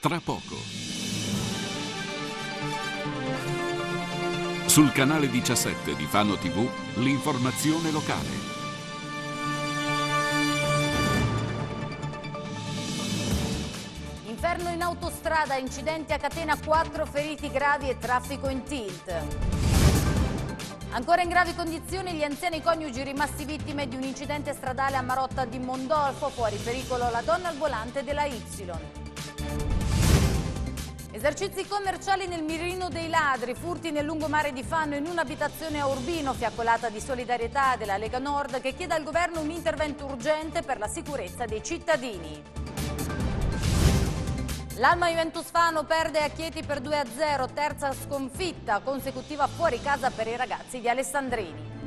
tra poco. Sul canale 17 di Fano TV, l'informazione locale. Inferno in autostrada, incidenti a catena, 4 feriti gravi e traffico in tilt. Ancora in gravi condizioni gli anziani coniugi rimasti vittime di un incidente stradale a Marotta di Mondolfo, fuori pericolo la donna al volante della Y. Esercizi commerciali nel mirino dei ladri, furti nel lungomare di Fano in un'abitazione a Urbino, fiaccolata di solidarietà della Lega Nord che chiede al governo un intervento urgente per la sicurezza dei cittadini. L'Alma Juventus Fano perde a Chieti per 2-0, terza sconfitta consecutiva fuori casa per i ragazzi di Alessandrini.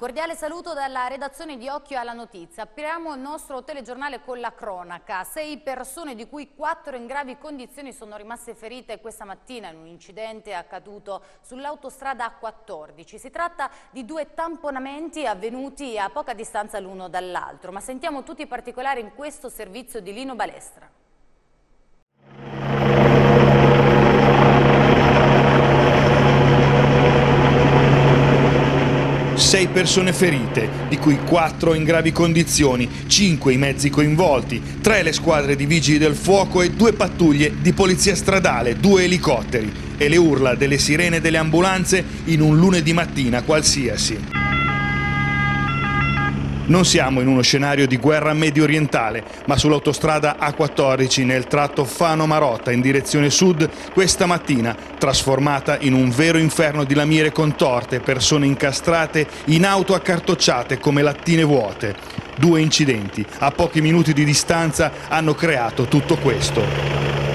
Cordiale saluto dalla redazione di Occhio alla Notizia. Apriamo il nostro telegiornale con la cronaca. Sei persone, di cui quattro in gravi condizioni, sono rimaste ferite questa mattina in un incidente accaduto sull'autostrada A14. Si tratta di due tamponamenti avvenuti a poca distanza l'uno dall'altro. Ma sentiamo tutti i particolari in questo servizio di Lino Balestra. Sei persone ferite, di cui quattro in gravi condizioni, cinque i mezzi coinvolti, tre le squadre di vigili del fuoco e due pattuglie di polizia stradale, due elicotteri e le urla delle sirene delle ambulanze in un lunedì mattina qualsiasi. Non siamo in uno scenario di guerra medio orientale, ma sull'autostrada A14 nel tratto Fano-Marotta in direzione sud, questa mattina trasformata in un vero inferno di lamiere contorte, persone incastrate in auto accartocciate come lattine vuote. Due incidenti a pochi minuti di distanza hanno creato tutto questo.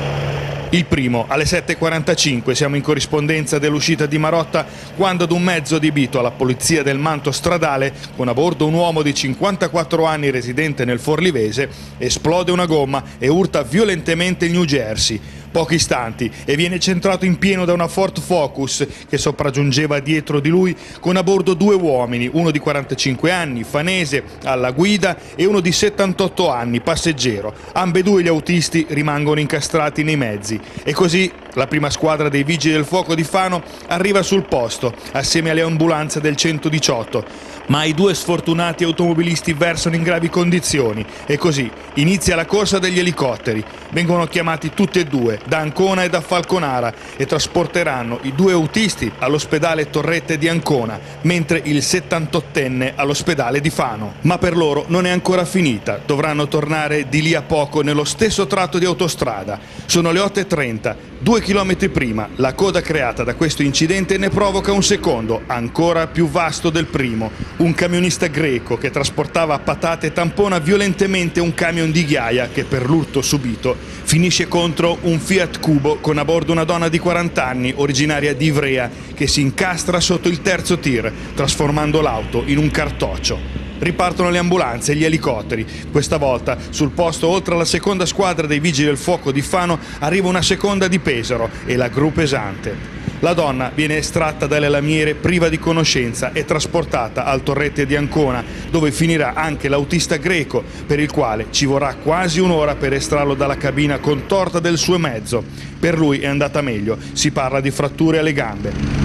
Il primo, alle 7.45, siamo in corrispondenza dell'uscita di Marotta quando ad un mezzo adibito alla polizia del manto stradale, con a bordo un uomo di 54 anni residente nel Forlivese, esplode una gomma e urta violentemente il New Jersey pochi istanti e viene centrato in pieno da una Ford Focus che sopraggiungeva dietro di lui con a bordo due uomini, uno di 45 anni, fanese, alla guida e uno di 78 anni, passeggero. Ambedue gli autisti rimangono incastrati nei mezzi e così la prima squadra dei Vigili del Fuoco di Fano arriva sul posto assieme alle ambulanze del 118 ma i due sfortunati automobilisti versano in gravi condizioni e così inizia la corsa degli elicotteri. Vengono chiamati tutti e due da Ancona e da Falconara e trasporteranno i due autisti all'ospedale Torrette di Ancona, mentre il 78enne all'ospedale di Fano. Ma per loro non è ancora finita, dovranno tornare di lì a poco nello stesso tratto di autostrada. Sono le 8.30, due chilometri prima la coda creata da questo incidente ne provoca un secondo, ancora più vasto del primo. Un camionista greco che trasportava patate tampona violentemente un camion di ghiaia che per l'urto subito finisce contro un Fiat Cubo con a bordo una donna di 40 anni, originaria di Ivrea, che si incastra sotto il terzo tir, trasformando l'auto in un cartoccio. Ripartono le ambulanze e gli elicotteri. Questa volta sul posto, oltre alla seconda squadra dei vigili del fuoco di Fano, arriva una seconda di Pesaro e la gru pesante. La donna viene estratta dalle lamiere priva di conoscenza e trasportata al torrette di Ancona, dove finirà anche l'autista greco, per il quale ci vorrà quasi un'ora per estrarlo dalla cabina contorta del suo mezzo. Per lui è andata meglio, si parla di fratture alle gambe.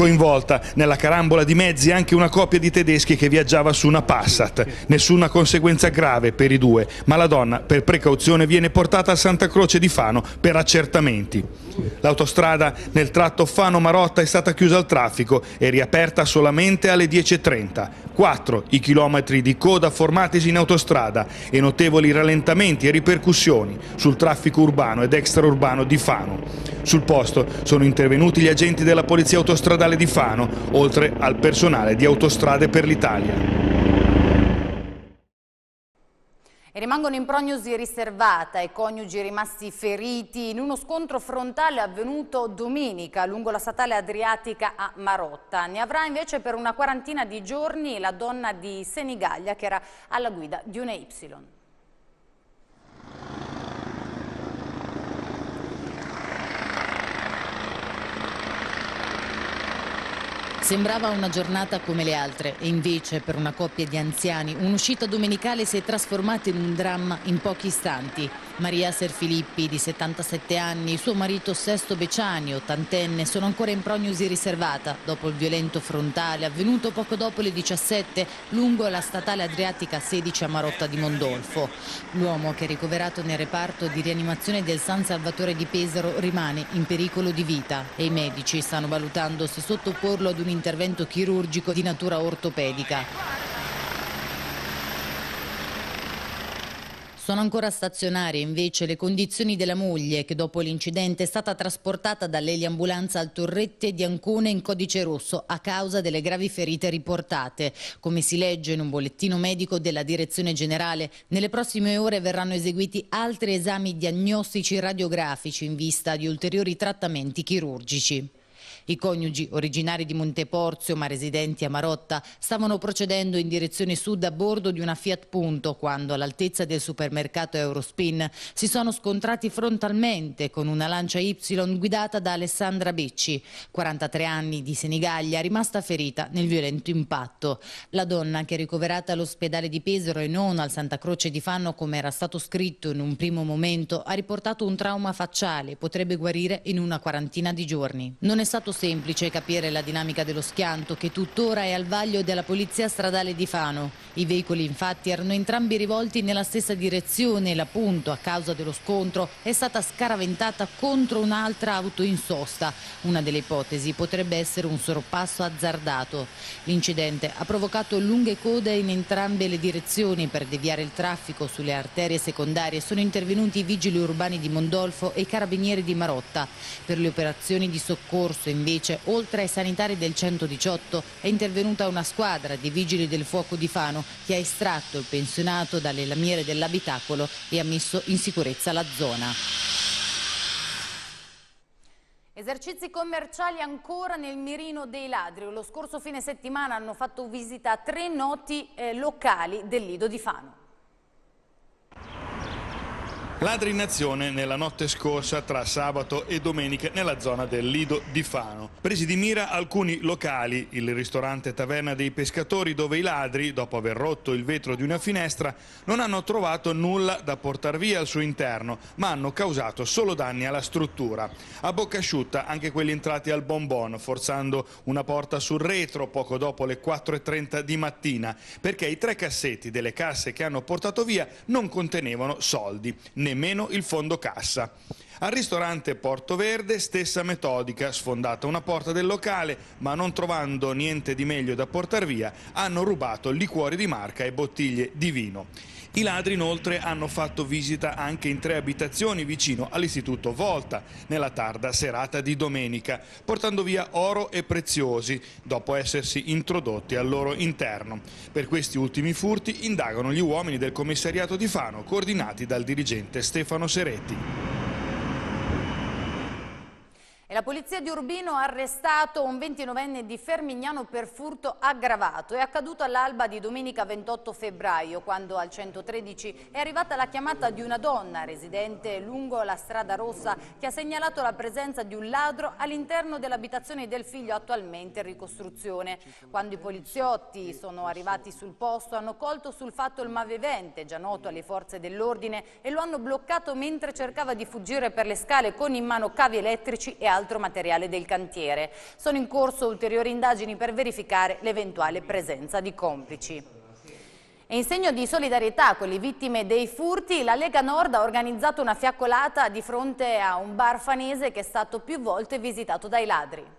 Coinvolta nella carambola di mezzi anche una coppia di tedeschi che viaggiava su una Passat. Nessuna conseguenza grave per i due, ma la donna per precauzione viene portata a Santa Croce di Fano per accertamenti. L'autostrada nel tratto Fano-Marotta è stata chiusa al traffico e riaperta solamente alle 10.30. Quattro i chilometri di coda formatisi in autostrada e notevoli rallentamenti e ripercussioni sul traffico urbano ed extraurbano di Fano. Sul posto sono intervenuti gli agenti della Polizia Autostradale di Fano, oltre al personale di Autostrade per l'Italia. E rimangono in prognosi riservata i coniugi rimasti feriti in uno scontro frontale avvenuto domenica lungo la statale adriatica a Marotta. Ne avrà invece per una quarantina di giorni la donna di Senigallia che era alla guida di una Y. Sembrava una giornata come le altre e invece per una coppia di anziani un'uscita domenicale si è trasformata in un dramma in pochi istanti. Maria Serfilippi, di 77 anni, suo marito Sesto Beciani, ottantenne, sono ancora in prognosi riservata dopo il violento frontale avvenuto poco dopo le 17 lungo la statale adriatica 16 a Marotta di Mondolfo. L'uomo che è ricoverato nel reparto di rianimazione del San Salvatore di Pesaro rimane in pericolo di vita e i medici stanno valutando se sottoporlo ad un intervento chirurgico di natura ortopedica. Sono ancora stazionarie invece le condizioni della moglie che dopo l'incidente è stata trasportata dall'eliambulanza al Torrette di Ancone in codice rosso a causa delle gravi ferite riportate. Come si legge in un bollettino medico della direzione generale, nelle prossime ore verranno eseguiti altri esami diagnostici radiografici in vista di ulteriori trattamenti chirurgici. I coniugi, originari di Monteporzio ma residenti a Marotta, stavano procedendo in direzione sud a bordo di una Fiat Punto quando all'altezza del supermercato Eurospin si sono scontrati frontalmente con una Lancia Y guidata da Alessandra Becci, 43 anni di Senigallia, rimasta ferita nel violento impatto. La donna, che è ricoverata all'ospedale di Pesaro e non al Santa Croce di Fanno come era stato scritto in un primo momento, ha riportato un trauma facciale potrebbe guarire in una quarantina di giorni. Non è stato semplice capire la dinamica dello schianto che tuttora è al vaglio della polizia stradale di Fano. I veicoli infatti erano entrambi rivolti nella stessa direzione e la punto a causa dello scontro è stata scaraventata contro un'altra auto in sosta. Una delle ipotesi potrebbe essere un sorpasso azzardato. L'incidente ha provocato lunghe code in entrambe le direzioni per deviare il traffico sulle arterie secondarie. Sono intervenuti i vigili urbani di Mondolfo e i carabinieri di Marotta. Per le operazioni di soccorso Invece, oltre ai sanitari del 118, è intervenuta una squadra di vigili del fuoco di Fano che ha estratto il pensionato dalle lamiere dell'abitacolo e ha messo in sicurezza la zona. Esercizi commerciali ancora nel mirino dei ladri. Lo scorso fine settimana hanno fatto visita a tre noti eh, locali del Lido di Fano. Ladri in azione nella notte scorsa tra sabato e domenica nella zona del Lido di Fano. Presi di mira alcuni locali, il ristorante Taverna dei Pescatori dove i ladri, dopo aver rotto il vetro di una finestra, non hanno trovato nulla da portare via al suo interno, ma hanno causato solo danni alla struttura. A bocca asciutta anche quelli entrati al bonbon, forzando una porta sul retro poco dopo le 4.30 di mattina, perché i tre cassetti delle casse che hanno portato via non contenevano soldi, nemmeno il fondo cassa. Al ristorante Porto Verde stessa metodica, sfondata una porta del locale, ma non trovando niente di meglio da portare via, hanno rubato liquori di marca e bottiglie di vino. I ladri inoltre hanno fatto visita anche in tre abitazioni vicino all'istituto Volta nella tarda serata di domenica, portando via oro e preziosi dopo essersi introdotti al loro interno. Per questi ultimi furti indagano gli uomini del commissariato di Fano coordinati dal dirigente Stefano Seretti. E la polizia di Urbino ha arrestato un 29enne di Fermignano per furto aggravato. È accaduto all'alba di domenica 28 febbraio, quando al 113 è arrivata la chiamata di una donna residente lungo la strada rossa che ha segnalato la presenza di un ladro all'interno dell'abitazione del figlio attualmente in ricostruzione. Quando i poliziotti sono arrivati sul posto hanno colto sul fatto il malvivente, già noto alle forze dell'ordine, e lo hanno bloccato mentre cercava di fuggire per le scale con in mano cavi elettrici e altri altro materiale del cantiere. Sono in corso ulteriori indagini per verificare l'eventuale presenza di complici. E in segno di solidarietà con le vittime dei furti, la Lega Nord ha organizzato una fiaccolata di fronte a un bar fanese che è stato più volte visitato dai ladri.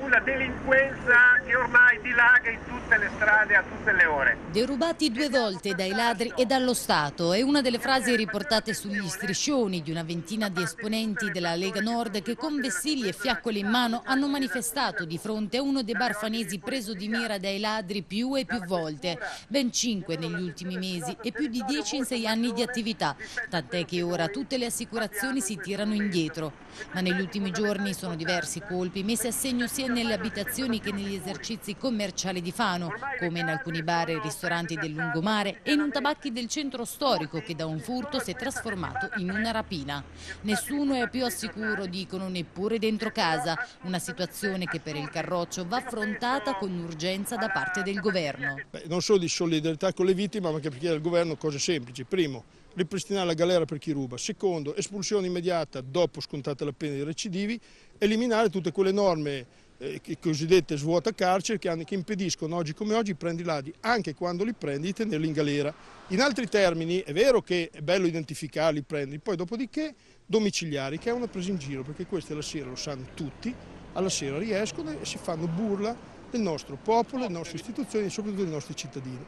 Una delinquenza che ormai dilaga in tutte le strade a tutte le ore. Derubati due volte dai ladri e dallo Stato è una delle frasi riportate sugli striscioni di una ventina di esponenti della Lega Nord che con vessilli e fiaccole in mano hanno manifestato di fronte a uno dei barfanesi preso di mira dai ladri più e più volte, ben cinque negli ultimi mesi e più di dieci in sei anni di attività, tant'è che ora tutte le assicurazioni si tirano indietro. Ma negli ultimi giorni sono diversi colpi messi a segno sia nelle abitazioni che negli esercizi commerciali di Fano, come in alcuni bar e ristoranti del lungomare e in un tabacchi del centro storico che da un furto si è trasformato in una rapina. Nessuno è più al sicuro, dicono, neppure dentro casa, una situazione che per il Carroccio va affrontata con urgenza da parte del governo. Beh, non solo di solidarietà con le vittime, ma anche per chiedere al governo cose semplici. Primo, ripristinare la galera per chi ruba. Secondo, espulsione immediata dopo scontata la pena dei recidivi, eliminare tutte quelle norme eh, cosiddette svuota carcere che, che, impediscono oggi come oggi prendi ladri, anche quando li prendi, di tenerli in galera. In altri termini è vero che è bello identificarli, prendi, poi dopodiché domiciliari, che è una presa in giro, perché queste la sera lo sanno tutti, alla sera riescono e si fanno burla del nostro popolo, delle nostre istituzioni e soprattutto dei nostri cittadini.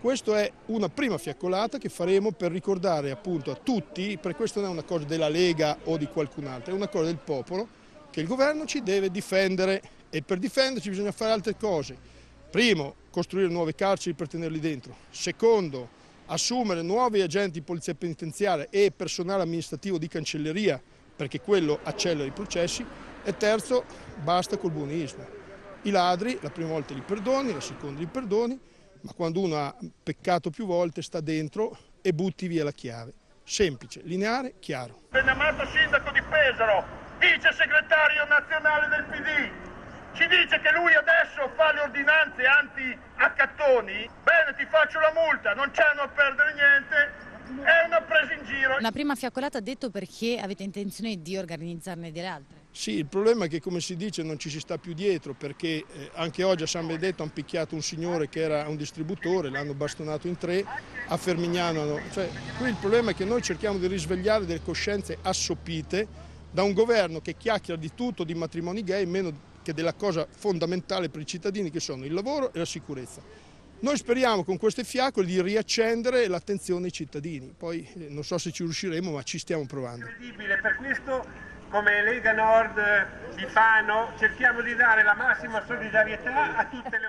Questa è una prima fiaccolata che faremo per ricordare appunto a tutti, per questo non è una cosa della Lega o di qualcun altro, è una cosa del popolo, che il governo ci deve difendere e per difenderci bisogna fare altre cose. Primo, costruire nuove carceri per tenerli dentro. Secondo, assumere nuovi agenti di polizia penitenziaria e personale amministrativo di cancelleria perché quello accelera i processi. E terzo, basta col buonismo. I ladri la prima volta li perdoni, la seconda li perdoni, ma quando uno ha peccato più volte sta dentro e butti via la chiave. Semplice, lineare, chiaro. Benamato sindaco di Pesaro, vice segretario nazionale del PD, ci dice che lui adesso fa le ordinanze anti-accattoni, bene ti faccio la multa, non c'hanno a perdere niente, è una presa in giro. Una prima fiaccolata ha detto perché avete intenzione di organizzarne delle altre? Sì, il problema è che come si dice non ci si sta più dietro perché eh, anche oggi a San Benedetto hanno picchiato un signore che era un distributore, l'hanno bastonato in tre, a Fermignano hanno... Cioè, qui il problema è che noi cerchiamo di risvegliare delle coscienze assopite da un governo che chiacchiera di tutto, di matrimoni gay, meno che della cosa fondamentale per i cittadini che sono il lavoro e la sicurezza. Noi speriamo con queste fiaccole di riaccendere l'attenzione ai cittadini, poi eh, non so se ci riusciremo ma ci stiamo provando. Incredibile, per questo come Lega Nord di Fano cerchiamo di dare la massima solidarietà a tutte le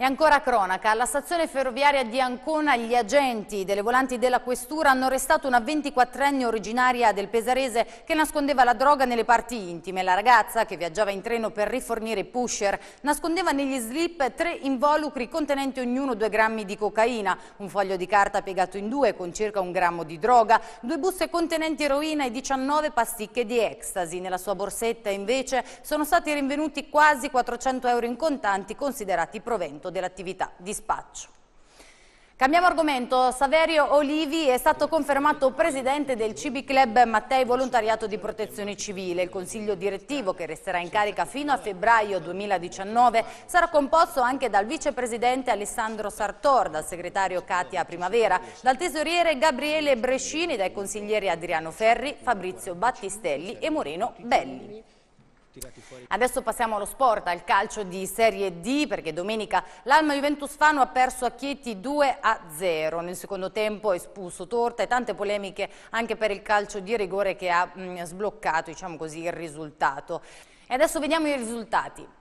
e ancora cronaca, alla stazione ferroviaria di Ancona gli agenti delle volanti della questura hanno arrestato una 24enne originaria del Pesarese che nascondeva la droga nelle parti intime. La ragazza, che viaggiava in treno per rifornire pusher, nascondeva negli slip tre involucri contenenti ognuno due grammi di cocaina, un foglio di carta piegato in due con circa un grammo di droga, due buste contenenti eroina e 19 pasticche di ecstasy. Nella sua borsetta invece sono stati rinvenuti quasi 400 euro in contanti considerati provento frutto dell'attività di spaccio. Cambiamo argomento, Saverio Olivi è stato confermato presidente del CB Club Mattei Volontariato di Protezione Civile. Il consiglio direttivo, che resterà in carica fino a febbraio 2019, sarà composto anche dal vicepresidente Alessandro Sartor, dal segretario Katia Primavera, dal tesoriere Gabriele Brescini, dai consiglieri Adriano Ferri, Fabrizio Battistelli e Moreno Belli. Adesso passiamo allo sport, al calcio di Serie D, perché domenica l'Alma Juventus Fano ha perso a Chieti 2 a 0. Nel secondo tempo espulso Torta e tante polemiche anche per il calcio di rigore che ha mh, sbloccato diciamo così, il risultato. E adesso vediamo i risultati.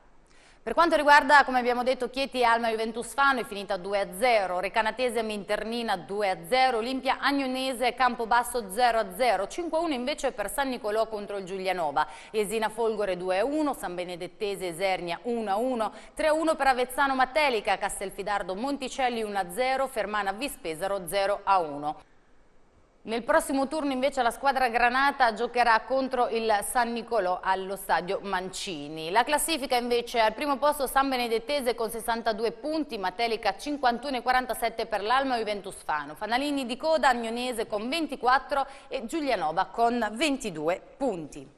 Per quanto riguarda, come abbiamo detto, Chieti Alma Juventus Fano è finita 2-0, Recanatese Minternina 2-0, Olimpia Agnonese Campobasso 0-0, 5-1 invece per San Nicolò contro il Giulianova, Esina Folgore 2-1, San Benedettese Esernia 1-1, 3-1 per Avezzano Matelica, Castelfidardo Monticelli 1-0, Fermana Vispesaro 0-1. Nel prossimo turno invece la squadra granata giocherà contro il San Nicolò allo stadio Mancini. La classifica invece al primo posto San Benedettese con 62 punti, Matelica 51 e 47 per l'Alma Juventus Fano, Fanalini di coda Agnonese con 24 e Giulianova con 22 punti.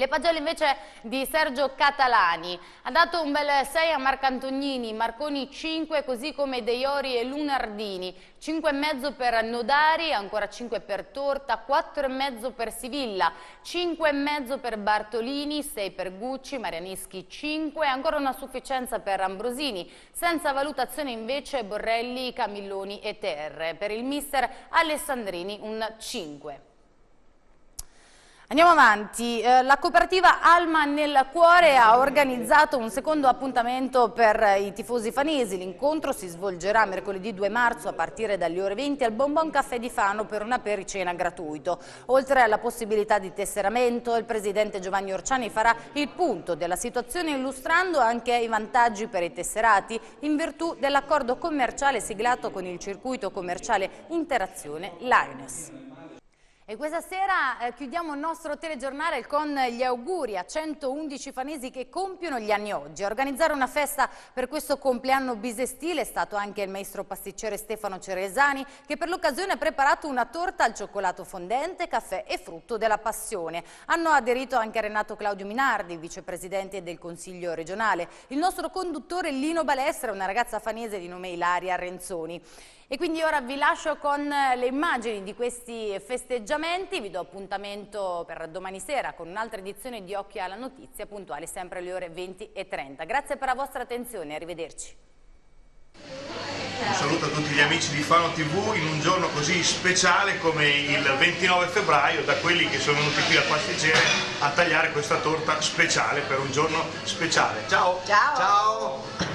Le pagelle invece di Sergio Catalani. Ha dato un bel 6 a Marcantonini, Marconi 5, così come Deiori e Lunardini. 5,5 per Nodari, ancora 5 per Torta, 4,5 per Sivilla, 5,5 per Bartolini, 6 per Gucci, Marianischi 5, ancora una sufficienza per Ambrosini. Senza valutazione invece Borrelli, Camilloni e Terre. Per il mister Alessandrini un 5. Andiamo avanti, eh, la cooperativa Alma nel Cuore ha organizzato un secondo appuntamento per i tifosi fanesi. L'incontro si svolgerà mercoledì 2 marzo a partire dalle ore 20 al Bonbon Caffè di Fano per una pericena gratuito. Oltre alla possibilità di tesseramento, il presidente Giovanni Orciani farà il punto della situazione illustrando anche i vantaggi per i tesserati in virtù dell'accordo commerciale siglato con il circuito commerciale Interazione Lioness. E questa sera eh, chiudiamo il nostro telegiornale con gli auguri a 111 fanesi che compiono gli anni oggi. A organizzare una festa per questo compleanno bisestile è stato anche il maestro pasticcere Stefano Ceresani che per l'occasione ha preparato una torta al cioccolato fondente, caffè e frutto della passione. Hanno aderito anche Renato Claudio Minardi, vicepresidente del Consiglio regionale, il nostro conduttore Lino Balestra, una ragazza fanese di nome Ilaria Renzoni. E quindi ora vi lascio con le immagini di questi festeggiamenti, vi do appuntamento per domani sera con un'altra edizione di Occhio alla Notizia, puntuale sempre alle ore 20 e 30. Grazie per la vostra attenzione, arrivederci. Un saluto a tutti gli amici di Fano TV in un giorno così speciale come il 29 febbraio da quelli che sono venuti qui al pasticcere a tagliare questa torta speciale per un giorno speciale. Ciao! Ciao! Ciao.